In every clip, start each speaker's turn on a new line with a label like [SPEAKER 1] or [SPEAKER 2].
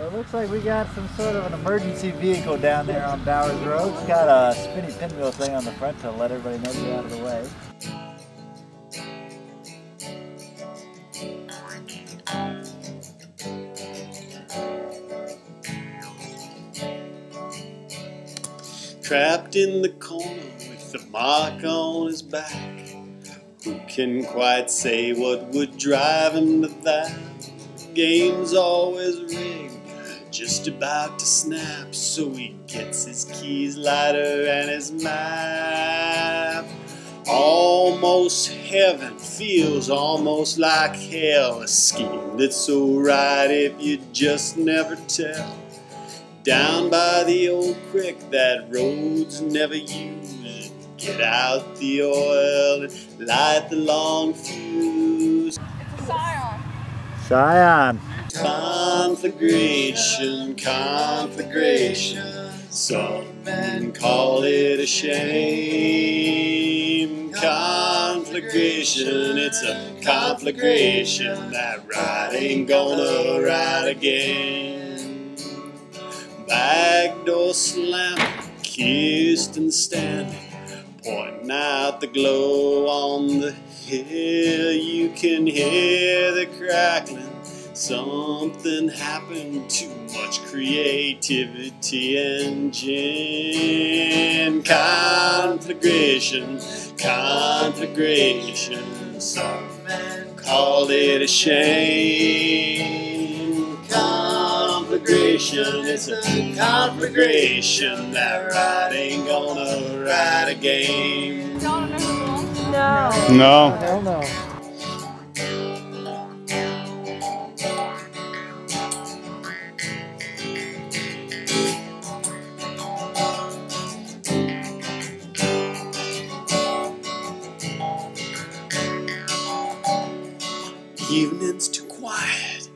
[SPEAKER 1] It looks like we got some sort of an emergency vehicle down there on Bowers Road. It's got a spinny pinwheel thing on the front to let everybody know get out of the way.
[SPEAKER 2] Trapped in the corner with the mark on his back. Who can quite say what would drive him to that? Game's always rigged, just about to snap. So he gets his keys, lighter, and his map. Almost heaven feels almost like hell. A scheme that's so right if you just never tell. Down by the old creek that roads never used. Get out the oil and light the long fuse.
[SPEAKER 3] It's a Scion.
[SPEAKER 1] Scion.
[SPEAKER 2] Conflagration, conflagration. Some men call it a shame. Conflagration, it's a conflagration. That ride ain't gonna ride again. Back door slammed, kissed and standing, pointing out the glow on the hill. You can hear the crackling. Something happened, too much creativity engine. Conflagration, conflagration. Some men call it a shame. Conflagration, it's a conflagration. That ride ain't gonna ride again.
[SPEAKER 3] Y'all don't know who belongs to
[SPEAKER 4] No.
[SPEAKER 2] No.
[SPEAKER 1] Hell no.
[SPEAKER 2] Evening's too quiet.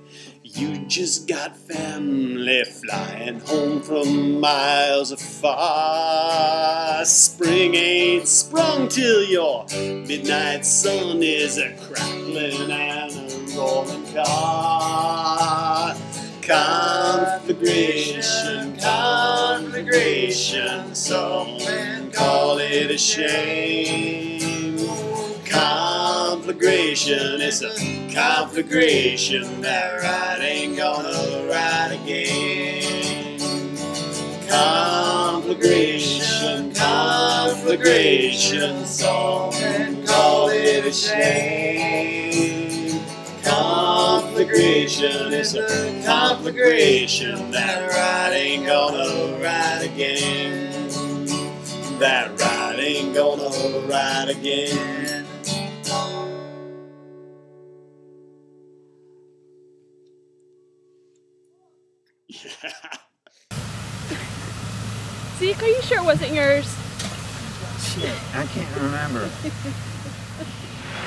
[SPEAKER 2] You just got family flying home from miles afar. Spring ain't sprung till your midnight sun is a crackling and a rolling car. Conflagration, conflagration. Some men call it a shame. It's a conflagration. That ride ain't gonna ride again. Conflagration, conflagration. Some men call it a shame. Conflagration, it's a conflagration. That ride ain't gonna ride again. That ride ain't gonna ride again.
[SPEAKER 4] Zeke, are you sure it wasn't yours?
[SPEAKER 1] Shit, I can't remember.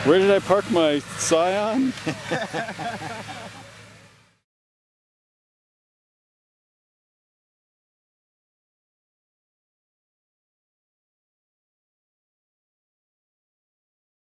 [SPEAKER 2] Where did I park my Scion?